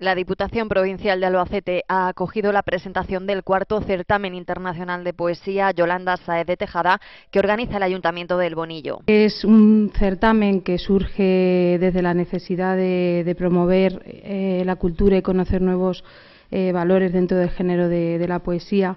La Diputación Provincial de Albacete ha acogido la presentación del cuarto certamen internacional de poesía Yolanda Saez de Tejada que organiza el Ayuntamiento del Bonillo. Es un certamen que surge desde la necesidad de, promover eh, la cultura y conocer nuevos eh, valores dentro del género de la poesía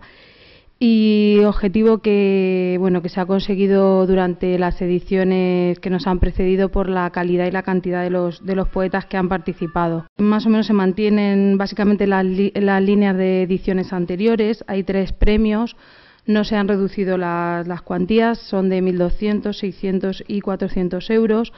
y objetivo que bueno que se ha conseguido durante las ediciones que nos han precedido por la calidad y la cantidad de los de los poetas que han participado. Más o menos se mantienen básicamente las, las líneas de ediciones anteriores. Hay tres premios. No se han reducido las, las cuantías. Son de 1.200, 600 y 400 euros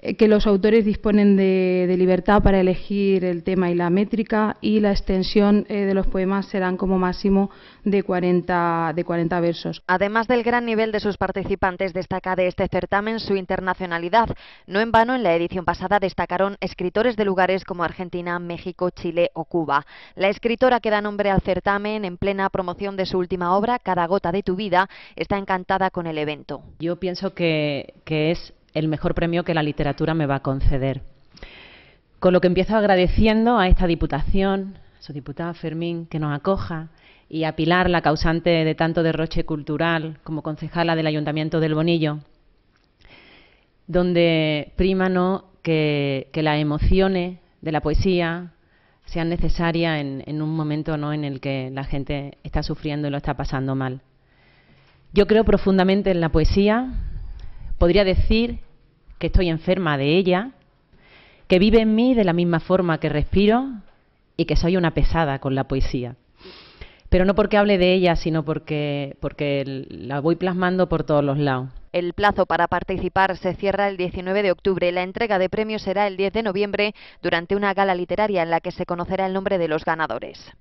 que los autores disponen de, libertad para elegir el tema y la métrica y la extensión eh, de los poemas serán como máximo de 40, de 40 versos. Además del gran nivel de sus participantes, destaca de este certamen su internacionalidad. No en vano, en la edición pasada destacaron escritores de lugares como Argentina, México, Chile o Cuba. La escritora que da nombre al certamen, en plena promoción de su última obra, Cada gota de tu vida, está encantada con el evento. Yo pienso que, que es el mejor premio que la literatura me va a conceder. Con lo que empiezo agradeciendo a esta Diputación, a su diputada Fermín, que nos acoja, y a Pilar, la causante de tanto derroche cultural, como concejala del Ayuntamiento del Bonillo, donde prima ¿no? que, las emociones de la poesía sean necesarias en, en, un momento ¿no? en el que la gente está sufriendo y lo está pasando mal. Yo creo profundamente en la poesía, podría decir que estoy enferma de ella, que vive en mí de la misma forma que respiro y que soy una pesada con la poesía. Pero no porque hable de ella, sino porque, porque la voy plasmando por todos los lados. El plazo para participar se cierra el 19 de octubre. La entrega de premios será el 10 de noviembre durante una gala literaria en la que se conocerá el nombre de los ganadores.